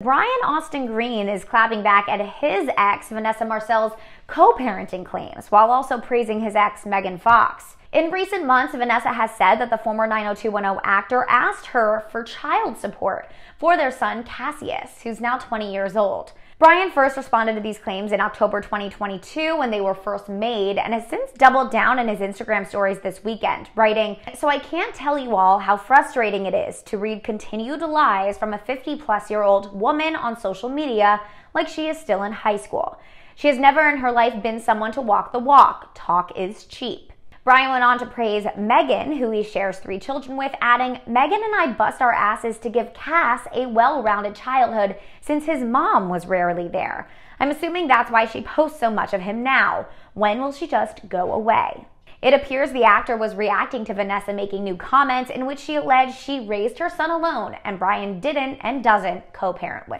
Brian Austin Green is clapping back at his ex, Vanessa Marcil's co parenting claims, while also praising his ex, Megan Fox. In recent months, Vanessa has said that the former 90210 actor asked her for child support for their son, Cassius, who's now 20 years old. Brian first responded to these claims in October 2022 when they were first made and has since doubled down in his Instagram stories this weekend, writing, So I can't tell you all how frustrating it is to read continued lies from a 50 plus year old woman on social media like she is still in high school. She has never in her life been someone to walk the walk. Talk is cheap. Brian went on to praise Megan, who he shares three children with, adding, Megan and I bust our asses to give Cass a well rounded childhood since his mom was rarely there. I'm assuming that's why she posts so much of him now. When will she just go away? It appears the actor was reacting to Vanessa making new comments in which she alleged she raised her son alone and Brian didn't and doesn't co parent with